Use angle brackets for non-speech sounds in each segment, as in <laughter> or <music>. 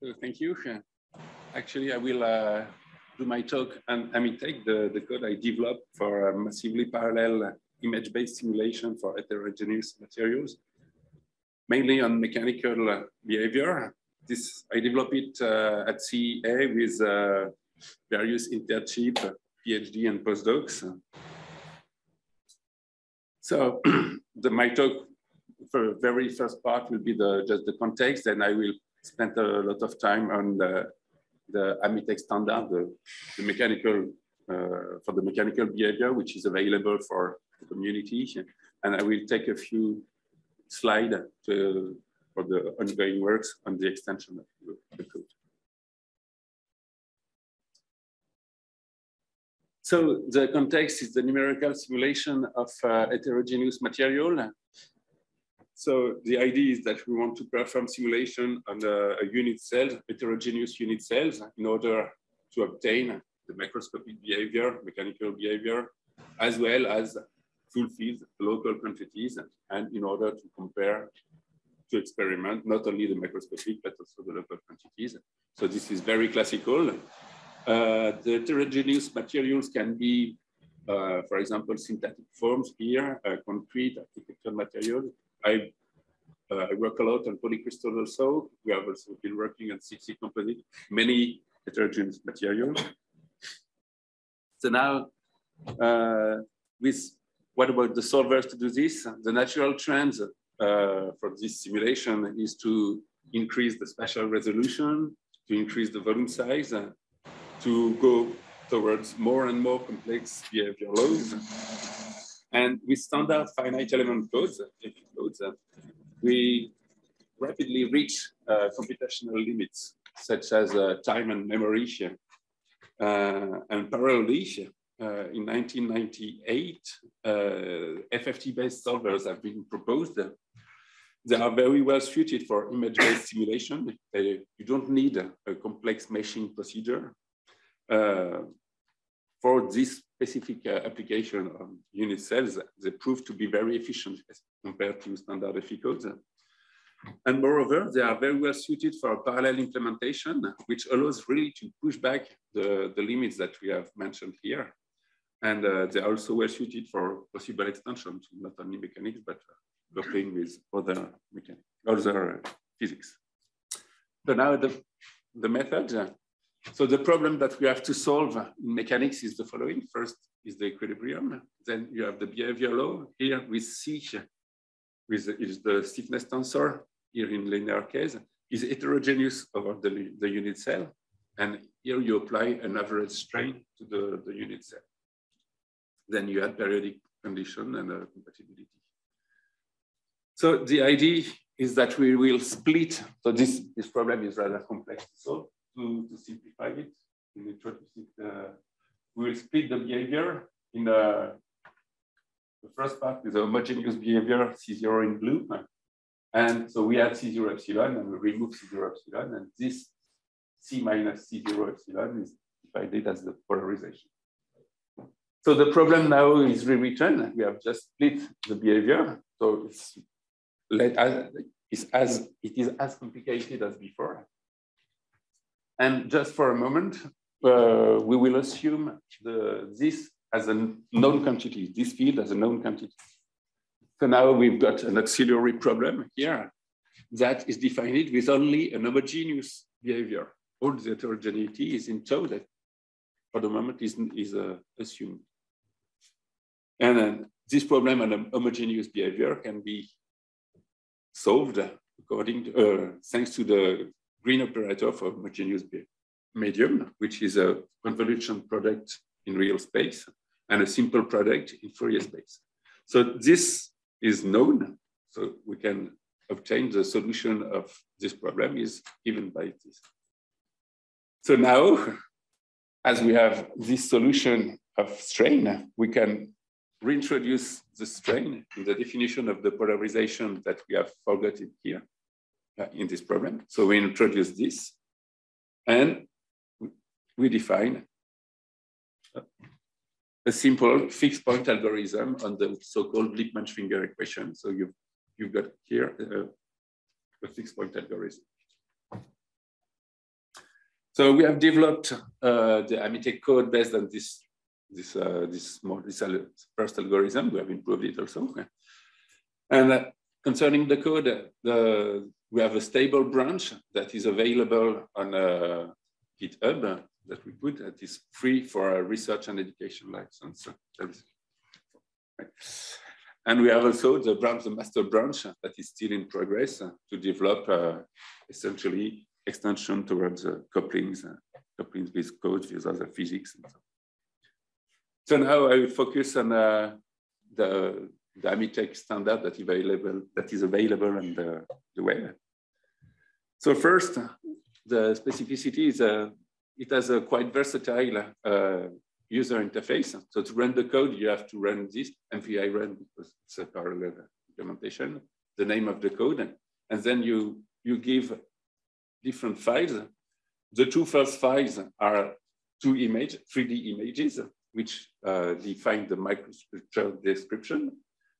Uh, thank you. Actually, I will uh, do my talk and I mean take the, the code I developed for massively parallel image-based simulation for heterogeneous materials, mainly on mechanical uh, behavior. This I developed it uh, at CEA with uh, various internship, PhD, and postdocs. So <clears throat> the my talk for very first part will be the just the context, and I will spend a lot of time on the the AMITEX standard, the, the mechanical uh, for the mechanical behavior, which is available for the community, and I will take a few slides to, for the ongoing works on the extension of the code. So the context is the numerical simulation of uh, heterogeneous material. So the idea is that we want to perform simulation on a, a unit cell, heterogeneous unit cells, in order to obtain the microscopic behavior, mechanical behavior, as well as fulfill local quantities, and in order to compare to experiment not only the microscopic, but also the local quantities. So this is very classical. Uh, the heterogeneous materials can be, uh, for example, syntactic foams here, uh, concrete, architectural materials. I, uh, I, work a lot on polycrystal also. We have also been working on CC composite, many heterogeneous materials. So now, uh, with what about the solvers to do this? The natural trend for this simulation is to increase the spatial resolution, to increase the volume size, to go towards more and more complex behavior laws. And with standard finite element codes, codes we rapidly reach uh, computational limits, such as uh, time and memory. Uh, and parallelly, uh, in 1998, uh, FFT-based solvers have been proposed. They are very well suited for image-based simulation. you don't need a, complex meshing procedure. Uh, for this specific uh, application on unit cells, they prove to be very efficient compared to standard FE codes. And moreover, they are very well suited for parallel implementation, which allows really to push back the, the limits that we have mentioned here. And uh, they are also well suited for possible extension to not only mechanics, but uh, working with other mechanics, other physics. So now the, the method, so the problem that we have to solve in mechanics is the following. First is the equilibrium. Then you have the behavior law. Here with C, with is the stiffness tensor, here in linear case, is heterogeneous over the, the unit cell. And here you apply an average strain to the, the unit cell. Then you add periodic condition and uh, compatibility. So the idea is that we will split. So this, this problem is rather complex to solve to, to simplify it, we see the, we will split the behavior in the, the first part is a homogeneous behavior, C0 in blue. And so we add C0 epsilon and we remove C0 epsilon. And this C minus C0 epsilon is divided as the polarization. So the problem now is rewritten. We have just split the behavior. So it's, it's as, it is as complicated as before. And just for a moment, uh, we will assume the, this as a known quantity, this field as a known quantity. So now we've got an auxiliary problem here that is defined with only an homogeneous behavior. All the heterogeneity is in tau that for the moment is, is uh, assumed. And then this problem on homogeneous behavior can be solved according to, uh, thanks to the green operator for homogeneous medium, which is a convolution product in real space and a simple product in Fourier space. So this is known, so we can obtain the solution of this problem is given by this. So now, as we have this solution of strain, we can reintroduce the strain in the definition of the polarization that we have forgotten here in this problem. So we introduce this and we define a simple fixed point algorithm on the so-called Lippmann-Schwinger equation. So you've, you've got here uh, a fixed point algorithm. So we have developed uh, the AMITEX code based on this this uh, this, more, this first algorithm. We have improved it also. And uh, concerning the code, the, we have a stable branch that is available on uh, GitHub that we put that is free for a research and education license. And we have also the branch, the master branch that is still in progress to develop uh, essentially extension towards uh, couplings, uh, couplings with code with other physics. And so. so now I will focus on uh, the, the AMITEX standard that is available, that is available on the, the web. So first, the specificity is uh, it has a quite versatile uh, user interface. So to run the code, you have to run this MPI run because it's a parallel implementation, the name of the code, and then you, you give different files. The two first files are two image, 3D images, which uh, define the microstructure description,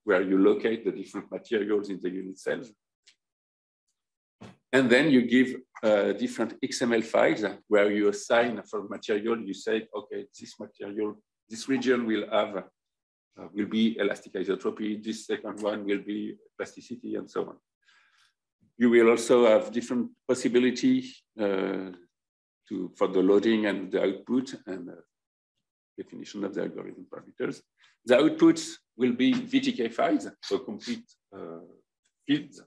where you locate the different <laughs> materials in the unit cells. And then you give uh, different XML files where you assign for material, you say, okay, this material, this region will have, uh, will be elastic isotropy, this second one will be plasticity and so on. You will also have different possibility uh, to, for the loading and the output and definition of the algorithm parameters. The outputs will be VTK files, so complete uh, fields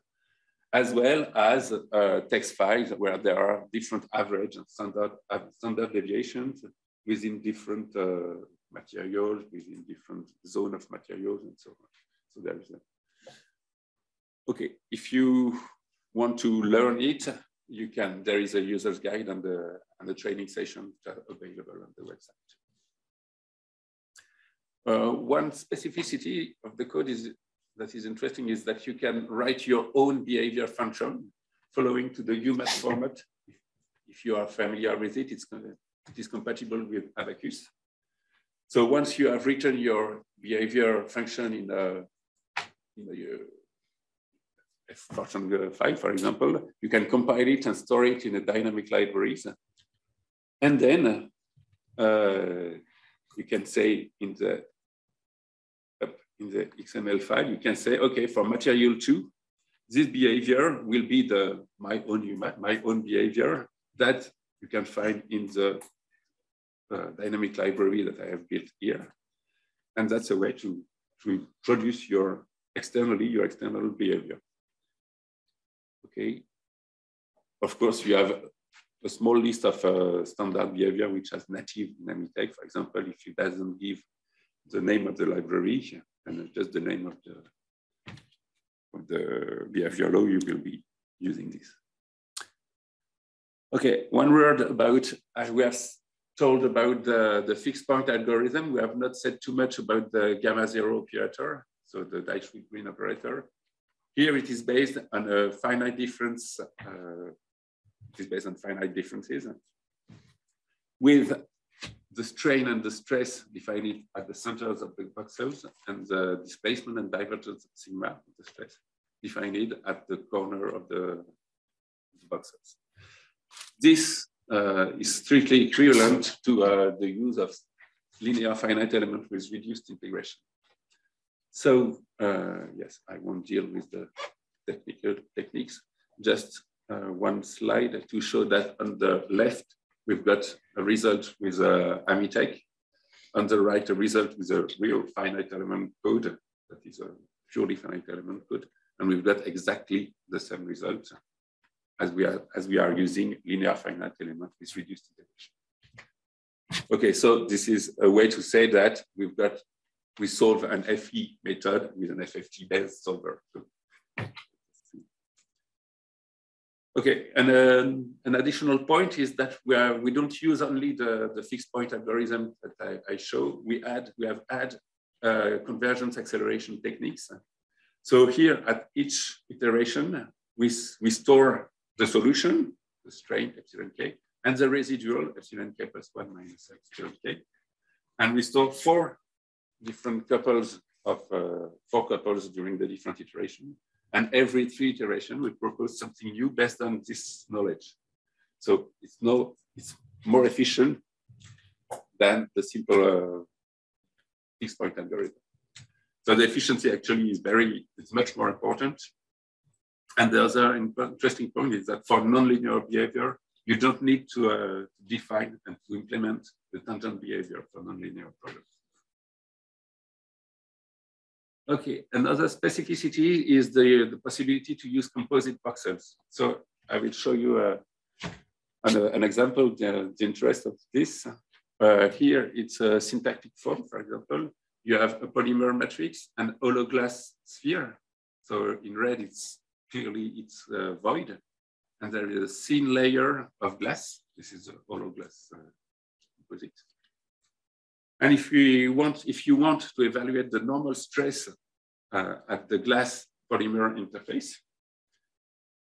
as well as uh, text files where there are different average and standard, uh, standard deviations within different uh, materials, within different zone of materials and so on. So there is a, okay, if you want to learn it, you can, there is a user's guide and the, and the training session available on the website. Uh, one specificity of the code is that is interesting is that you can write your own behavior function following to the UMAT <laughs> format. If you are familiar with it, it's, it is compatible with Abaqus. So once you have written your behavior function in a, in a function file, for example, you can compile it and store it in a dynamic libraries. And then uh, you can say in the in the XML file, you can say, okay, for material two, this behavior will be the my own my own behavior that you can find in the uh, dynamic library that I have built here. And that's a way to, to produce your externally your external behavior. Okay. Of course, you have a small list of uh, standard behavior which has native AMITEX. For example, if it doesn't give the name of the library, and just the name of the, of the behavior law, you will be using this. Okay, one word about, as we have told about the, the fixed point algorithm, we have not said too much about the gamma zero operator, so the discrete green operator. Here it is based on a finite difference, uh, it is based on finite differences with the strain and the stress defined at the centers of the voxels and the displacement and divergence of sigma of the stress defined at the corner of the, the voxels. This uh, is strictly equivalent to uh, the use of linear finite element with reduced integration. So uh, yes, I won't deal with the technical techniques, just uh, one slide to show that on the left, we've got a result with a AMITEX. On the right, a result with a real finite element code that is a purely finite element code. And we've got exactly the same result as we are, as we are using linear finite element with reduced integration. Okay, so this is a way to say that we've got, we solve an FE method with an FFT-based solver. Okay, and um, an additional point is that we are we don't use only the, the fixed point algorithm that I, I show. We add we have add uh, convergence acceleration techniques. So here at each iteration, we we store the solution, the strain epsilon k, and the residual epsilon k plus one minus epsilon k, and we store four different couples of uh, four couples during the different iteration. And every three iteration, we propose something new based on this knowledge. So it's no, it's more efficient than the simple uh, fixed point algorithm. So the efficiency actually is very, it's much more important. And the other interesting point is that for nonlinear behavior, you don't need to uh, define and to implement the tangent behavior for nonlinear problems. Okay, another specificity is the, the possibility to use composite voxels. So I will show you uh, an, uh, an, example, the, the, interest of this. Uh, here, it's a syntactic foam, for example. You have a polymer matrix and hollow glass sphere. So in red, it's clearly it's uh, void. And there is a thin layer of glass. This is a hollow glass composite. And if we want, if you want to evaluate the normal stress uh, at the glass polymer interface,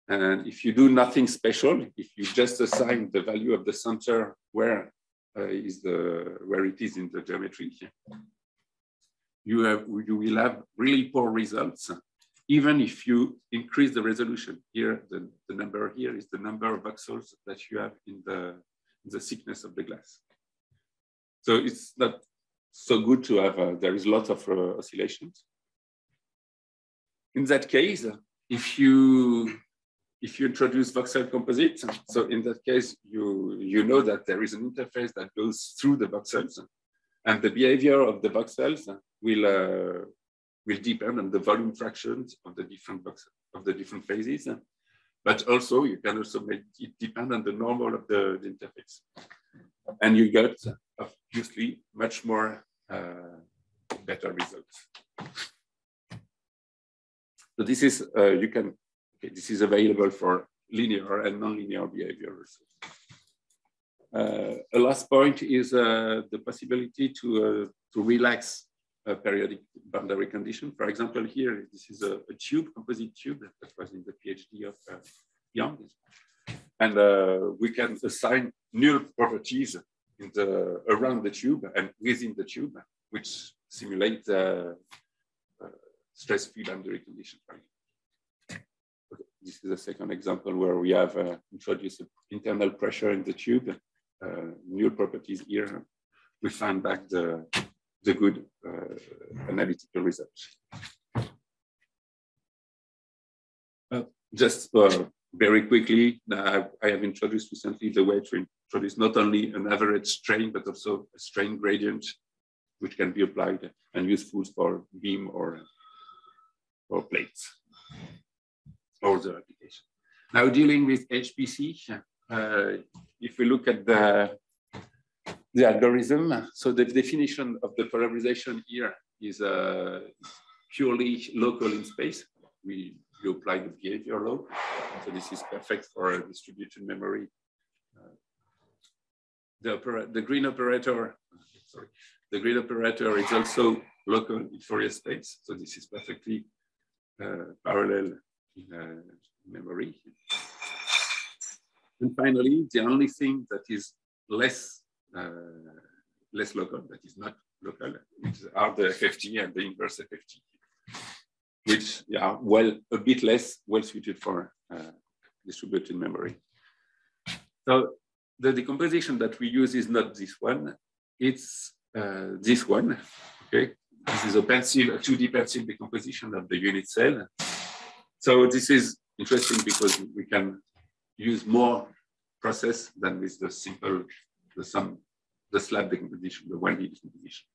and if you do nothing special, if you just assign the value of the center where uh, is the where it is in the geometry, you have you will have really poor results even if you increase the resolution. Here, the, the number here is the number of voxels that you have in the, the thickness of the glass. So it's not so good to have, uh, there is lots of uh, oscillations. In that case, if you if you introduce voxel composites, so in that case, you, you know that there is an interface that goes through the voxels and the behavior of the voxels will, uh, will depend on the volume fractions of the different boxes of the different phases. But also you can also make it depend on the normal of the, the interface. And you get obviously much more uh, better results. So this is, uh, you can, okay, this is available for linear and nonlinear behaviors. Uh, a last point is uh, the possibility to, uh, to relax a periodic boundary condition. For example, here, this is a, a tube, composite tube that was in the PhD of uh, Young. And uh, we can assign null properties in the, around the tube and within the tube, which simulate the uh, stress-free boundary condition. Okay, this is a second example where we have uh, introduced internal pressure in the tube, uh, null properties here. We find back the the good uh, analytical results. Uh, just uh, very quickly, I have introduced recently the way to introduce not only an average strain, but also a strain gradient, which can be applied and useful for beam or, or plates or the application. Now dealing with HPC, uh, if we look at the the algorithm. So the definition of the polarization here is uh, purely local in space. We, we apply the behavior law. So this is perfect for a distributed memory. Uh, the, the green operator, sorry, the green operator is also local in Fourier space. So this is perfectly uh, parallel in uh, memory. And finally, the only thing that is less uh, less local, that is not local, are the FFT and the inverse FFT, which are well a bit less well suited for uh, distributed memory. So the decomposition that we use is not this one, it's uh, this one. Okay, this is a pencil, a 2D pencil decomposition of the unit cell. So this is interesting because we can use more process than with the simple the sum, the slab decomposition, the 1D decomposition.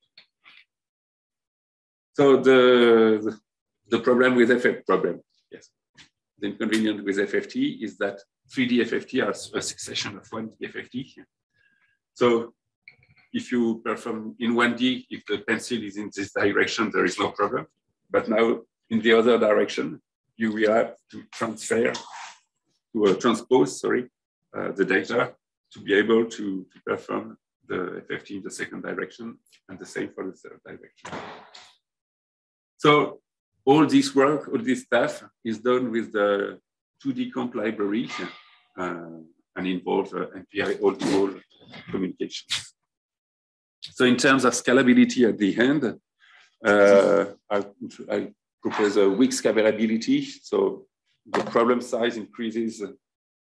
So the, the, the problem with FFT problem, yes. The inconvenience with FFT is that 3D FFT are a succession of 1D FFT. So if you perform in 1D, if the pencil is in this direction, there is no problem. But now in the other direction, you will have to transfer, to uh, transpose, sorry, uh, the data to be able to, to perform the FFT in the second direction and the same for the third direction. So all this work, all this stuff is done with the 2DECOMP library uh, and involves uh, MPI all-to-all communications. So in terms of scalability at the end, uh, I, I, propose a weak scalability. So the problem size increases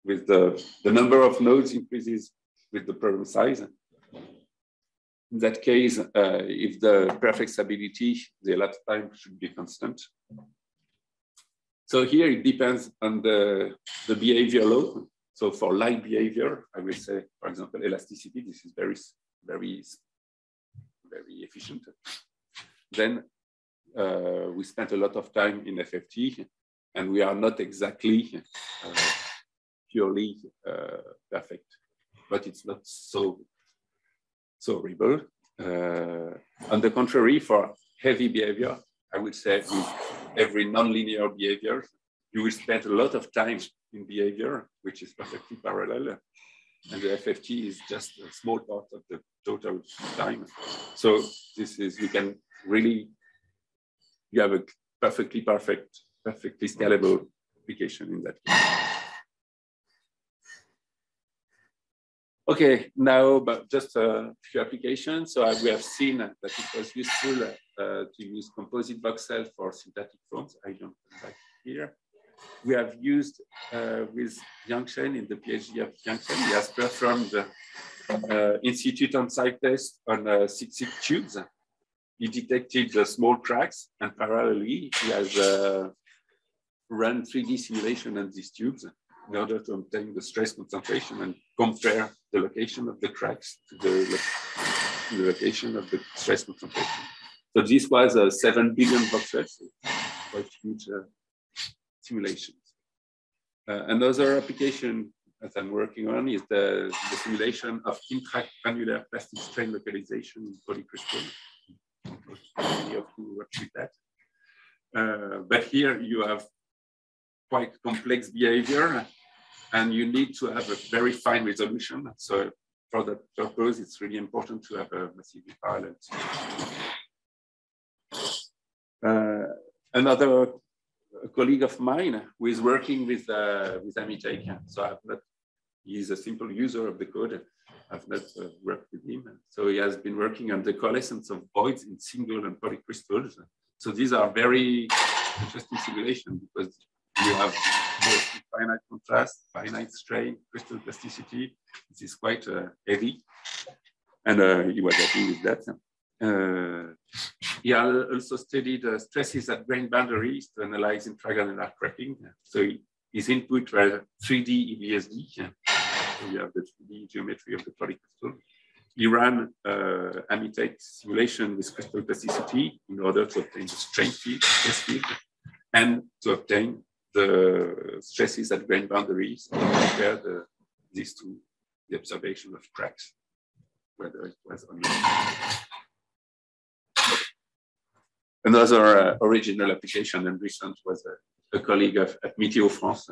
with the, the number of nodes increases with the problem size. In that case, uh, if the perfect stability, the elapsed time should be constant. So here it depends on the, the behavior law. So for light behavior, I will say, for example, elasticity, this is very, very, very efficient. Then uh, we spent a lot of time in FFT and we are not exactly uh, purely uh, perfect, but it's not so, so horrible. Uh, on the contrary, for heavy behavior, I would say with every nonlinear behavior, you will spend a lot of time in behavior, which is perfectly parallel. And the FFT is just a small part of the total time. So this is, you can really, you have a perfectly perfect, perfectly scalable application in that case. Okay, now but just a few applications. So we have seen that it was useful uh, to use composite voxel for syntactic foams. I don't like here we have used uh, with Yangshen in the PhD of Yangshen. He has performed the uh, institute on site test on uh, six, six tubes. He detected the small cracks and parallelly he has uh, run 3D simulation on these tubes in order to obtain the stress concentration and compare the location of the cracks to the, the location of the stress concentration. So this was a 7 billion voxels, quite huge uh, simulations. Uh, another application that I'm working on is the, the simulation of intragranular plastic strain localization in polycrystal. Many of you work with that. Uh, but here you have quite complex behavior and you need to have a very fine resolution. So for that purpose, it's really important to have a massively parallel. Uh, another colleague of mine who is working with uh, with AMITEX. So I've not, he's a simple user of the code. I've not uh, worked with him. So he has been working on the coalescence of voids in single and polycrystals. So these are very interesting simulations because you have both finite contrast, finite strain, crystal plasticity. This is quite uh, heavy. And uh, he was happy with that. Uh, he also studied uh, stresses at grain boundaries to analyze intragranular cracking. So his input was 3D EBSD. So we have the 3D geometry of the polycrystal. He ran uh, AMITEX simulation with crystal plasticity in order to obtain the strain field, field, and to obtain the stresses at grain boundaries and compare the, these to the observation of cracks, whether it was or not. Another uh, original application and recent was a, a colleague of, at Meteo France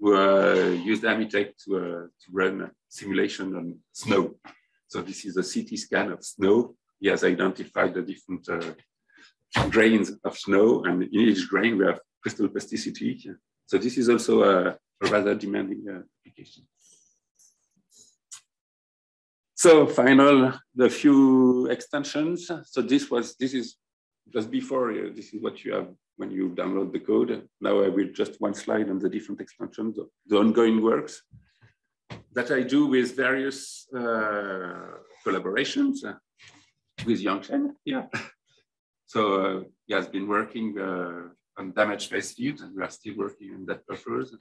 who uh, used AMITEX to, uh, to run simulation on snow. So this is a CT scan of snow. He has identified the different uh, grains of snow, and in each grain we have crystal plasticity. So this is also a, rather demanding uh, application. So final, the few extensions. So this was, this is just before, uh, this is what you have when you download the code. Now I will just one slide on the different extensions, the ongoing works that I do with various uh, collaborations uh, with Yangshen. Yeah. So uh, he has been working uh, on damage phase fields, and we are still working on that purpose.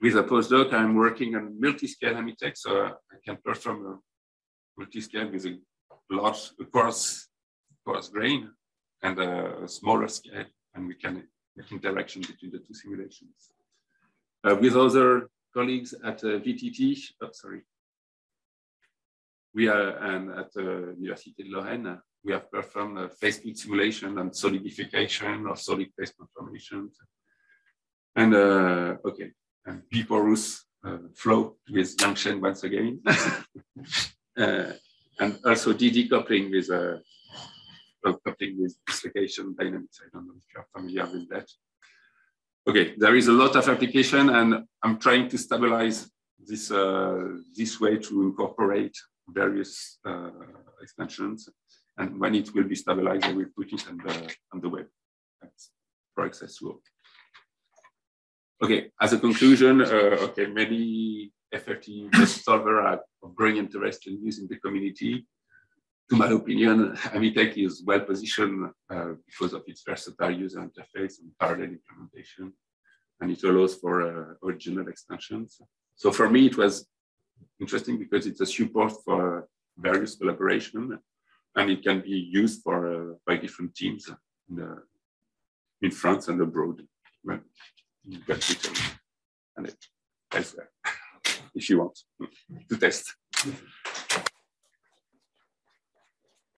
With a postdoc, I'm working on multi-scale AMITEX, so I can perform a multi-scale with a large coarse, coarse grain and a smaller scale, and we can make interaction between the two simulations. Uh, with other colleagues at uh, VTT, oh, sorry, we are and at the University of Lorraine, we have performed a phase split simulation and solidification of solid phase conformations. And uh, okay, and P-porous uh, flow with junction once again. <laughs> uh, and also decoupling with uh, coupling with dislocation dynamics. I don't know if you're familiar with that. Okay, there is a lot of application and I'm trying to stabilize this, uh, this way to incorporate various uh, extensions. And when it will be stabilized, I will put it on the, on the web That's for access to. Okay, as a conclusion, uh, okay, many FFT solver are of growing interest in using the community. To my opinion, AMITEX is well positioned uh, because of its versatile user interface and parallel implementation, and it allows for uh, original extensions. So for me, it was interesting because it's a support for various collaboration, and it can be used for uh, by different teams in, the, in France and abroad. Well, and elsewhere <laughs> if you want to test.